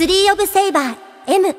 ツリーオブセイバー M